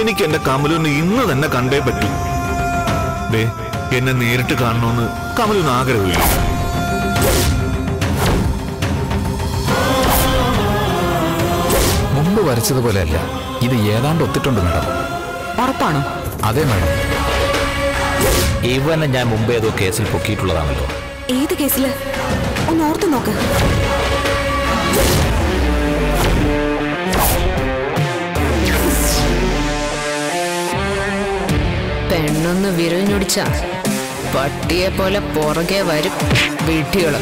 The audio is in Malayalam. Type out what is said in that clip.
എനിക്ക് എന്റെ കമലുവിനെ ഇന്ന് തന്നെ കണ്ടേ പറ്റൂ. ദേ എന്നെ നേരിട്ട് കാണണമെന്ന് കമലുവിന് ആഗ്രഹമില്ല. മുമ്പ് വരച്ചതുപോലെയല്ല ഇത് ഏതാണ്ട് ഒത്തിട്ടുണ്ട് മാഡം. ഉറപ്പാണോ? അതെ മാഡം. ഇവനെ ഞാൻ മുമ്പേ ഏതോ കേസിൽ പൊക്കിയിട്ടുള്ളതാണല്ലോ. ഏത് കേസിൽ? ഒന്ന് ഓർത്തു നോക്ക്. പെണ്ണൊന്ന് വിരലിനൊടിച്ച പട്ടിയെ പോലെ പുറകെ വരും വീട്ടികൾ.